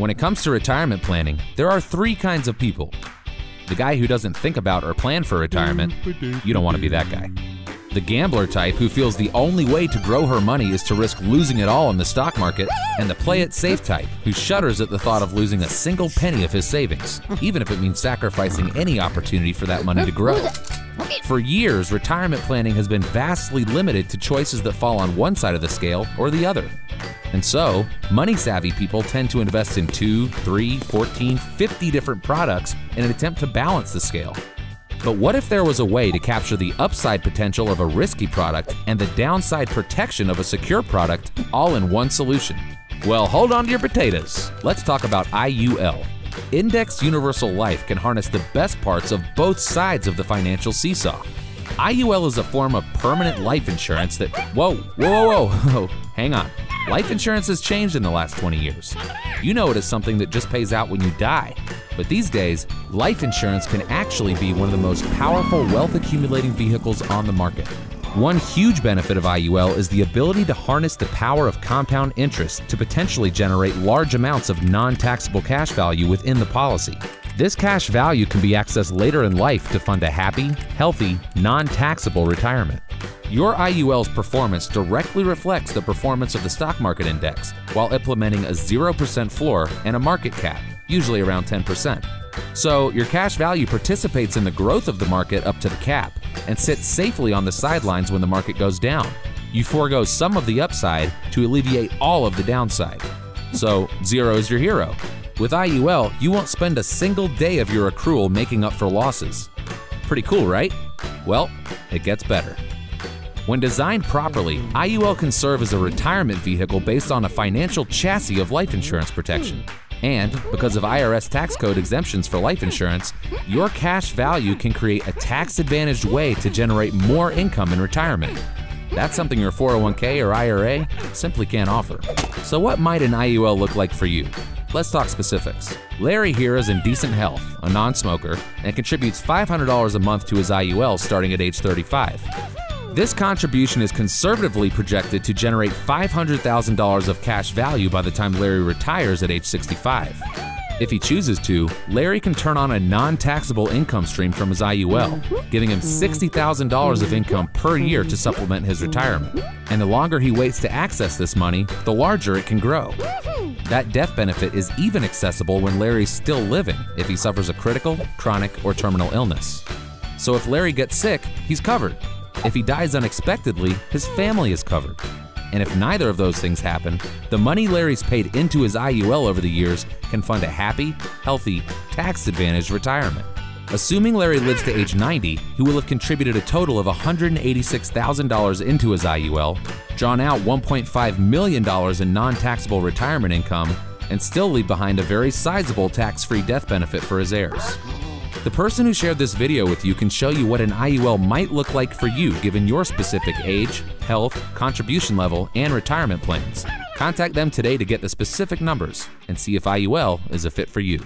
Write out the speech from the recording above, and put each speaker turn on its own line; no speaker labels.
When it comes to retirement planning, there are three kinds of people. The guy who doesn't think about or plan for retirement, you don't want to be that guy. The gambler type who feels the only way to grow her money is to risk losing it all in the stock market, and the play it safe type who shudders at the thought of losing a single penny of his savings, even if it means sacrificing any opportunity for that money to grow. For years, retirement planning has been vastly limited to choices that fall on one side of the scale or the other. And so, money savvy people tend to invest in 2, 3, 14, 50 different products in an attempt to balance the scale. But what if there was a way to capture the upside potential of a risky product and the downside protection of a secure product all in one solution? Well, hold on to your potatoes. Let's talk about IUL. Index Universal Life can harness the best parts of both sides of the financial seesaw. IUL is a form of permanent life insurance that, whoa, whoa, whoa, whoa, hang on. Life insurance has changed in the last 20 years. You know it as something that just pays out when you die. But these days, life insurance can actually be one of the most powerful wealth accumulating vehicles on the market. One huge benefit of IUL is the ability to harness the power of compound interest to potentially generate large amounts of non taxable cash value within the policy. This cash value can be accessed later in life to fund a happy, healthy, non taxable retirement. Your IUL's performance directly reflects the performance of the stock market index while implementing a 0% floor and a market cap, usually around 10%. So, your cash value participates in the growth of the market up to the cap and sits safely on the sidelines when the market goes down. You forego some of the upside to alleviate all of the downside. So, zero is your hero. With IUL, you won't spend a single day of your accrual making up for losses. Pretty cool, right? Well, it gets better. When designed properly, IUL can serve as a retirement vehicle based on a financial chassis of life insurance protection. And because of IRS tax code exemptions for life insurance, your cash value can create a tax advantaged way to generate more income in retirement. That's something your 401k or IRA simply can't offer. So, what might an IUL look like for you? Let's talk specifics. Larry here is in decent health, a non smoker, and contributes $500 a month to his IUL starting at age 35. This contribution is conservatively projected to generate $500,000 of cash value by the time Larry retires at age 65. If he chooses to, Larry can turn on a non taxable income stream from his IUL, giving him $60,000 of income per year to supplement his retirement. And the longer he waits to access this money, the larger it can grow. That death benefit is even accessible when Larry's still living if he suffers a critical, chronic, or terminal illness. So if Larry gets sick, he's covered. If he dies unexpectedly, his family is covered. And if neither of those things happen, the money Larry's paid into his IUL over the years can fund a happy, healthy, tax advantaged retirement. Assuming Larry lives to age 90, he will have contributed a total of $186,000 into his IUL, drawn out $1.5 million in non taxable retirement income, and still leave behind a very sizable tax free death benefit for his heirs. The person who shared this video with you can show you what an IUL might look like for you given your specific age, health, contribution level, and retirement plans. Contact them today to get the specific numbers and see if IUL is a fit for you.